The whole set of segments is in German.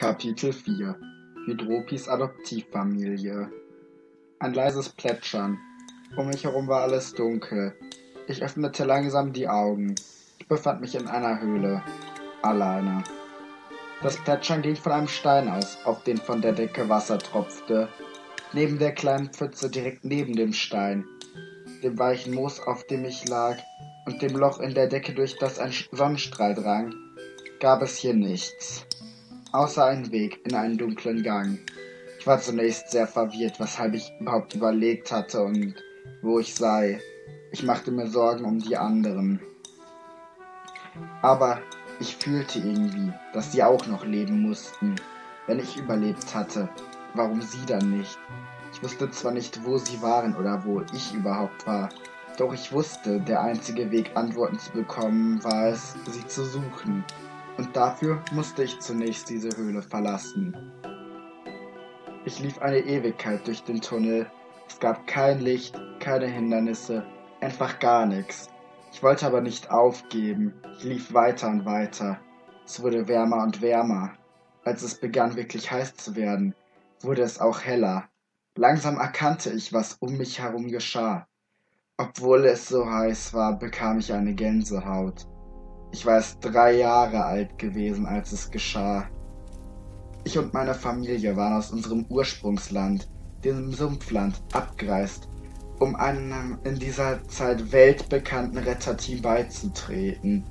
Kapitel 4 Hydropis Adoptivfamilie Ein leises Plätschern. Um mich herum war alles dunkel. Ich öffnete langsam die Augen. Ich befand mich in einer Höhle. Alleine. Das Plätschern ging von einem Stein aus, auf den von der Decke Wasser tropfte. Neben der kleinen Pfütze direkt neben dem Stein, dem weichen Moos, auf dem ich lag, und dem Loch in der Decke, durch das ein Sonnenstrahl drang, gab es hier nichts außer einen Weg in einen dunklen Gang. Ich war zunächst sehr verwirrt, weshalb ich überhaupt überlegt hatte und wo ich sei. Ich machte mir Sorgen um die anderen. Aber ich fühlte irgendwie, dass sie auch noch leben mussten. Wenn ich überlebt hatte, warum sie dann nicht? Ich wusste zwar nicht, wo sie waren oder wo ich überhaupt war, doch ich wusste, der einzige Weg, Antworten zu bekommen, war es, sie zu suchen und dafür musste ich zunächst diese Höhle verlassen. Ich lief eine Ewigkeit durch den Tunnel. Es gab kein Licht, keine Hindernisse, einfach gar nichts. Ich wollte aber nicht aufgeben. Ich lief weiter und weiter. Es wurde wärmer und wärmer. Als es begann wirklich heiß zu werden, wurde es auch heller. Langsam erkannte ich, was um mich herum geschah. Obwohl es so heiß war, bekam ich eine Gänsehaut. Ich war erst drei Jahre alt gewesen, als es geschah. Ich und meine Familie waren aus unserem Ursprungsland, dem Sumpfland, abgereist, um einem in dieser Zeit weltbekannten Retterteam beizutreten.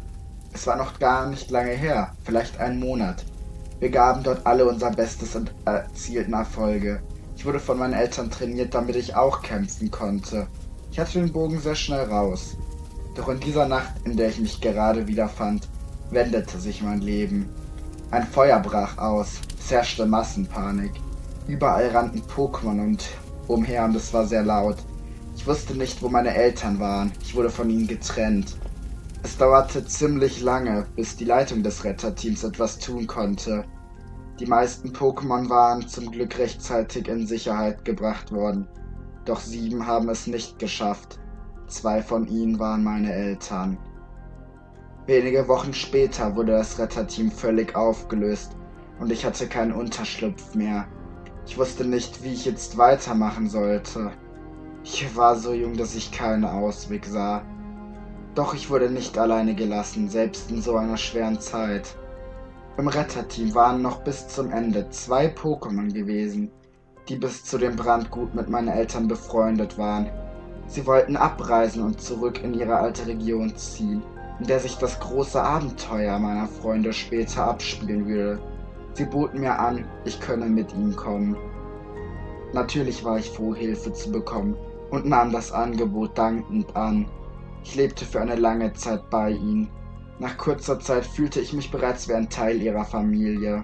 Es war noch gar nicht lange her, vielleicht einen Monat. Wir gaben dort alle unser Bestes und erzielten Erfolge. Ich wurde von meinen Eltern trainiert, damit ich auch kämpfen konnte. Ich hatte den Bogen sehr schnell raus. Doch in dieser Nacht, in der ich mich gerade wiederfand, wendete sich mein Leben. Ein Feuer brach aus, es herrschte Massenpanik. Überall rannten Pokémon und umher und es war sehr laut. Ich wusste nicht, wo meine Eltern waren. Ich wurde von ihnen getrennt. Es dauerte ziemlich lange, bis die Leitung des Retterteams etwas tun konnte. Die meisten Pokémon waren zum Glück rechtzeitig in Sicherheit gebracht worden. Doch sieben haben es nicht geschafft. Zwei von ihnen waren meine Eltern. Wenige Wochen später wurde das Retterteam völlig aufgelöst und ich hatte keinen Unterschlupf mehr. Ich wusste nicht, wie ich jetzt weitermachen sollte. Ich war so jung, dass ich keinen Ausweg sah. Doch ich wurde nicht alleine gelassen, selbst in so einer schweren Zeit. Im Retterteam waren noch bis zum Ende zwei Pokémon gewesen, die bis zu dem Brand gut mit meinen Eltern befreundet waren Sie wollten abreisen und zurück in ihre alte Region ziehen, in der sich das große Abenteuer meiner Freunde später abspielen würde. Sie boten mir an, ich könne mit ihnen kommen. Natürlich war ich froh, Hilfe zu bekommen und nahm das Angebot dankend an. Ich lebte für eine lange Zeit bei ihnen. Nach kurzer Zeit fühlte ich mich bereits wie ein Teil ihrer Familie.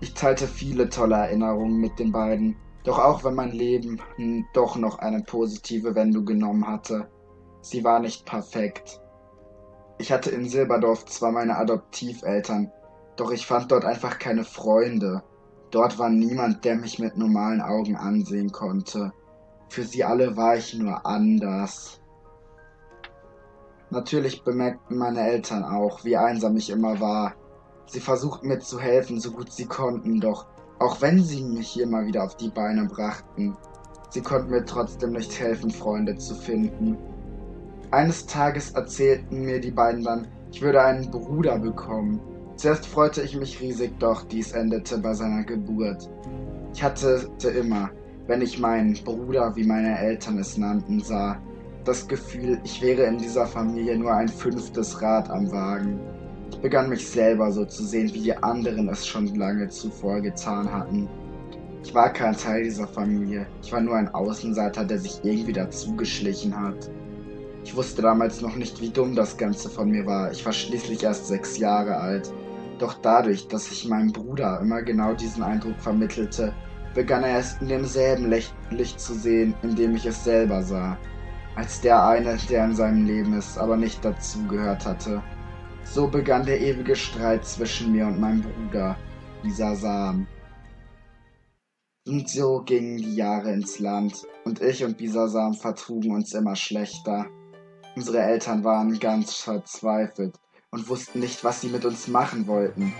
Ich teilte viele tolle Erinnerungen mit den beiden doch auch wenn mein Leben doch noch eine positive Wendung genommen hatte, sie war nicht perfekt. Ich hatte in Silberdorf zwar meine Adoptiveltern, doch ich fand dort einfach keine Freunde. Dort war niemand, der mich mit normalen Augen ansehen konnte. Für sie alle war ich nur anders. Natürlich bemerkten meine Eltern auch, wie einsam ich immer war. Sie versuchten mir zu helfen, so gut sie konnten, doch auch wenn sie mich hier mal wieder auf die Beine brachten, sie konnten mir trotzdem nicht helfen, Freunde zu finden. Eines Tages erzählten mir die beiden dann, ich würde einen Bruder bekommen. Zuerst freute ich mich riesig, doch dies endete bei seiner Geburt. Ich hatte immer, wenn ich meinen Bruder, wie meine Eltern es nannten, sah, das Gefühl, ich wäre in dieser Familie nur ein fünftes Rad am Wagen. Begann mich selber so zu sehen, wie die anderen es schon lange zuvor getan hatten. Ich war kein Teil dieser Familie. Ich war nur ein Außenseiter, der sich irgendwie dazugeschlichen hat. Ich wusste damals noch nicht, wie dumm das Ganze von mir war. Ich war schließlich erst sechs Jahre alt. Doch dadurch, dass ich meinem Bruder immer genau diesen Eindruck vermittelte, begann er es in demselben Licht zu sehen, in dem ich es selber sah. Als der eine, der in seinem Leben es aber nicht dazugehört hatte. So begann der ewige Streit zwischen mir und meinem Bruder, dieser Sam. Und so gingen die Jahre ins Land, und ich und Bisasam vertrugen uns immer schlechter. Unsere Eltern waren ganz verzweifelt und wussten nicht, was sie mit uns machen wollten.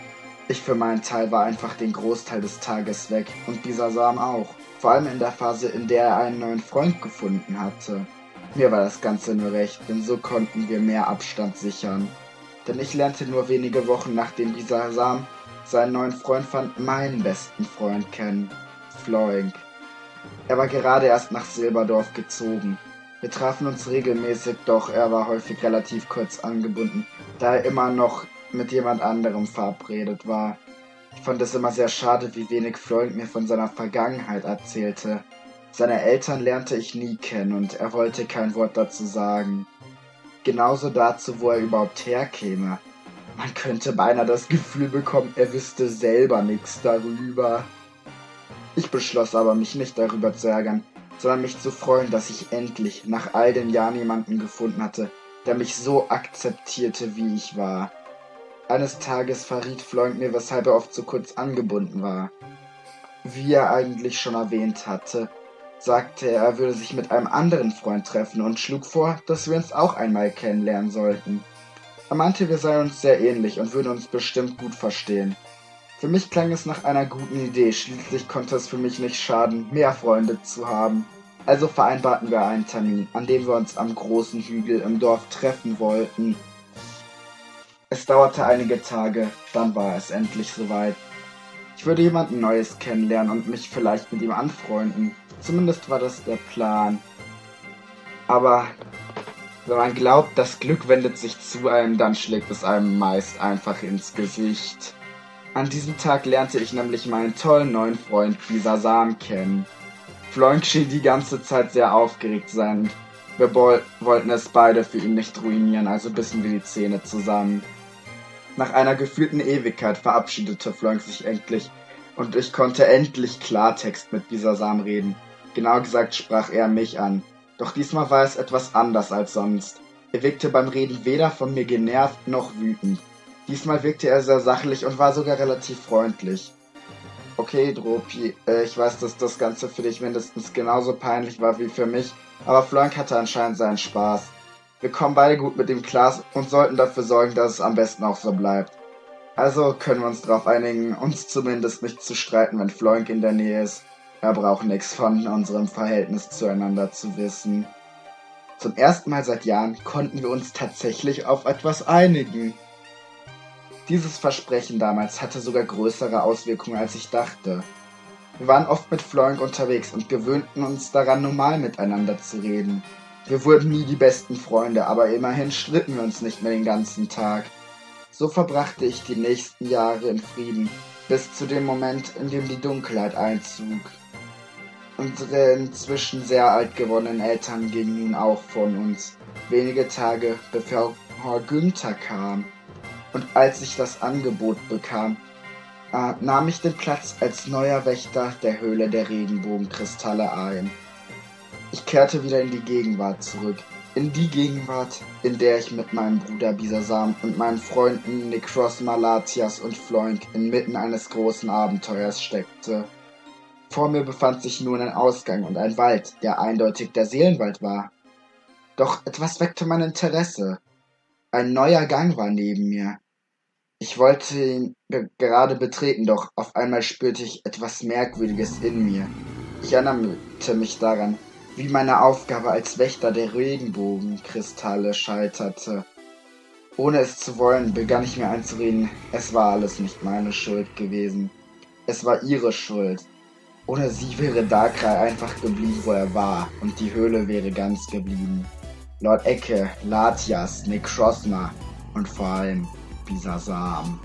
Ich für meinen Teil war einfach den Großteil des Tages weg und Bisasam auch. Vor allem in der Phase, in der er einen neuen Freund gefunden hatte. Mir war das Ganze nur recht, denn so konnten wir mehr Abstand sichern. Denn ich lernte nur wenige Wochen nachdem Bisasam seinen neuen Freund fand, meinen besten Freund kennen, Floink. Er war gerade erst nach Silberdorf gezogen. Wir trafen uns regelmäßig, doch er war häufig relativ kurz angebunden, da er immer noch mit jemand anderem verabredet war. Ich fand es immer sehr schade, wie wenig Floyd mir von seiner Vergangenheit erzählte. Seine Eltern lernte ich nie kennen und er wollte kein Wort dazu sagen. Genauso dazu, wo er überhaupt herkäme. Man könnte beinahe das Gefühl bekommen, er wüsste selber nichts darüber. Ich beschloss aber, mich nicht darüber zu ärgern, sondern mich zu freuen, dass ich endlich nach all den Jahren jemanden gefunden hatte, der mich so akzeptierte, wie ich war. Eines Tages verriet Floyd mir, weshalb er oft so kurz angebunden war. Wie er eigentlich schon erwähnt hatte, sagte er, er würde sich mit einem anderen Freund treffen und schlug vor, dass wir uns auch einmal kennenlernen sollten. Er meinte, wir seien uns sehr ähnlich und würden uns bestimmt gut verstehen. Für mich klang es nach einer guten Idee, schließlich konnte es für mich nicht schaden, mehr Freunde zu haben. Also vereinbarten wir einen Termin, an dem wir uns am großen Hügel im Dorf treffen wollten es dauerte einige Tage, dann war es endlich soweit. Ich würde jemanden Neues kennenlernen und mich vielleicht mit ihm anfreunden. Zumindest war das der Plan. Aber wenn man glaubt, das Glück wendet sich zu einem, dann schlägt es einem meist einfach ins Gesicht. An diesem Tag lernte ich nämlich meinen tollen neuen Freund Bisasam kennen. Floink schien die ganze Zeit sehr aufgeregt sein. Wir wollten es beide für ihn nicht ruinieren, also bissen wir die Zähne zusammen. Nach einer gefühlten Ewigkeit verabschiedete Floink sich endlich und ich konnte endlich Klartext mit Bisasam reden. Genau gesagt sprach er mich an. Doch diesmal war es etwas anders als sonst. Er wirkte beim Reden weder von mir genervt noch wütend. Diesmal wirkte er sehr sachlich und war sogar relativ freundlich. Okay, Dropi, äh, ich weiß, dass das Ganze für dich mindestens genauso peinlich war wie für mich, aber Floink hatte anscheinend seinen Spaß. Wir kommen beide gut mit dem klar und sollten dafür sorgen, dass es am besten auch so bleibt. Also können wir uns darauf einigen, uns zumindest nicht zu streiten, wenn Floink in der Nähe ist. Er braucht nichts von unserem Verhältnis zueinander zu wissen. Zum ersten Mal seit Jahren konnten wir uns tatsächlich auf etwas einigen. Dieses Versprechen damals hatte sogar größere Auswirkungen, als ich dachte. Wir waren oft mit Floink unterwegs und gewöhnten uns daran, normal miteinander zu reden. Wir wurden nie die besten Freunde, aber immerhin stritten wir uns nicht mehr den ganzen Tag. So verbrachte ich die nächsten Jahre in Frieden, bis zu dem Moment, in dem die Dunkelheit einzug. Unsere inzwischen sehr alt gewordenen Eltern gingen nun auch von uns, wenige Tage bevor Günther kam. Und als ich das Angebot bekam, äh, nahm ich den Platz als neuer Wächter der Höhle der Regenbogenkristalle ein. Ich kehrte wieder in die Gegenwart zurück. In die Gegenwart, in der ich mit meinem Bruder Bisasam und meinen Freunden Nikros Malatias und Floink inmitten eines großen Abenteuers steckte. Vor mir befand sich nun ein Ausgang und ein Wald, der eindeutig der Seelenwald war. Doch etwas weckte mein Interesse. Ein neuer Gang war neben mir. Ich wollte ihn gerade betreten, doch auf einmal spürte ich etwas Merkwürdiges in mir. Ich erinnerte mich daran, wie meine Aufgabe als Wächter der Regenbogenkristalle scheiterte. Ohne es zu wollen, begann ich mir einzureden, es war alles nicht meine Schuld gewesen. Es war ihre Schuld. Ohne sie wäre Darkrai einfach geblieben, wo er war, und die Höhle wäre ganz geblieben. Lord Ecke, Latias, Nick Crossma und vor allem Bisasam.